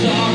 sorry.